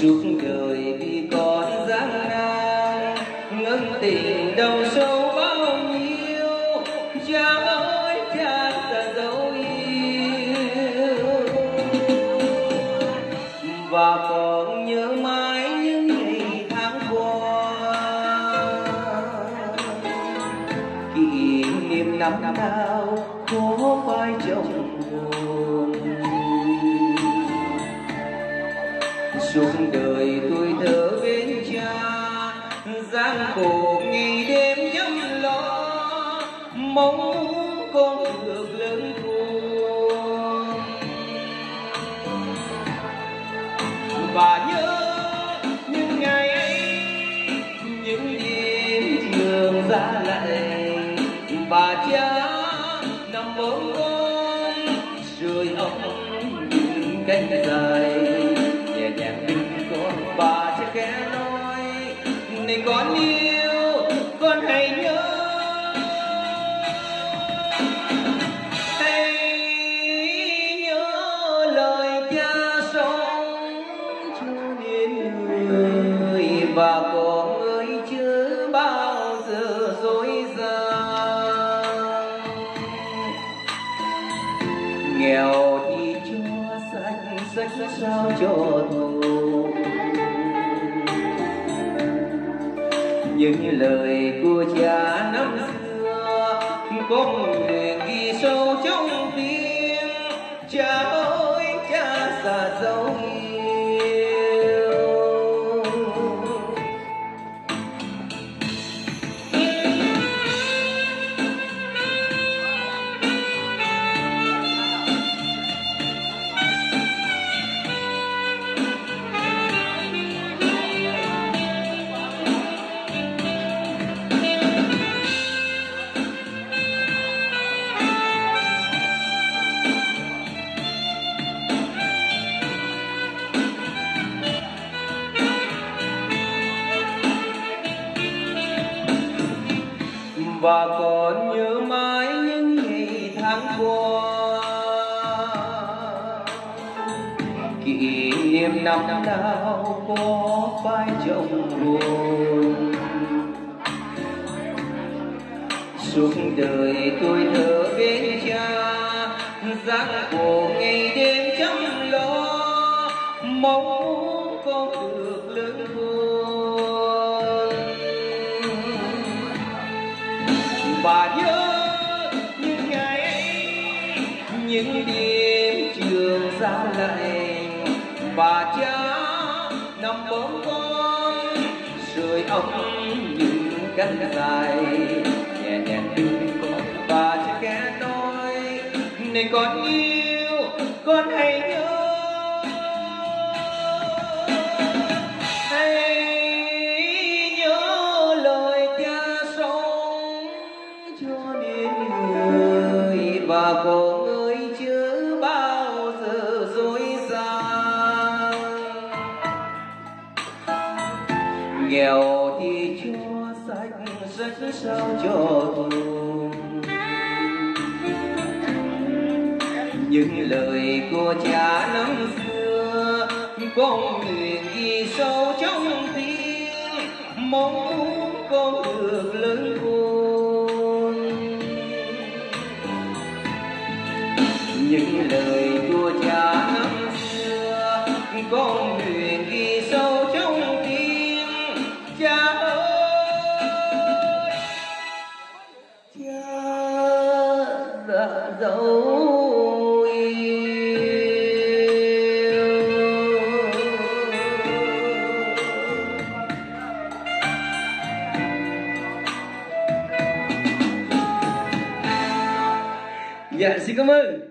suốt đời vì con gian nan, ngâm tình đau sâu bao nhiêu. Cha ơi, cha ta dấu yêu. Và con năm nào khó vai trong buồn suốt đời tôi thở bên cha, gian khổ ngày đêm nhắm lo mong muốn cha nằm ôm con rồi ông những cánh dài. Nhẹ nhàng đứng con bà sẽ khẽ nói, này con yêu nghèo thì cho sạch, sạch sao cho thù. Những lời của cha năm xưa con người ghi sâu trong tim. Cha và còn nhớ mãi những ngày tháng qua. Kỷ niệm năm nào có vai trong buồn suốt đời tôi thở bên cha gian nhớ những ngày ấy, những đêm trường xa lạnh và cha nằm bóng con sưởi ấm những cánh dài. Nhẹ nhàng đưa con và cha nghe nói nên con yêu, con hãy nhớ nghèo thì cho sạch, rất sao cho thùng những lời của cha năm xưa con nguyện ghi sâu trong tim mong muốn con được lớn khôn những lời của Dạ xin cảm ơn.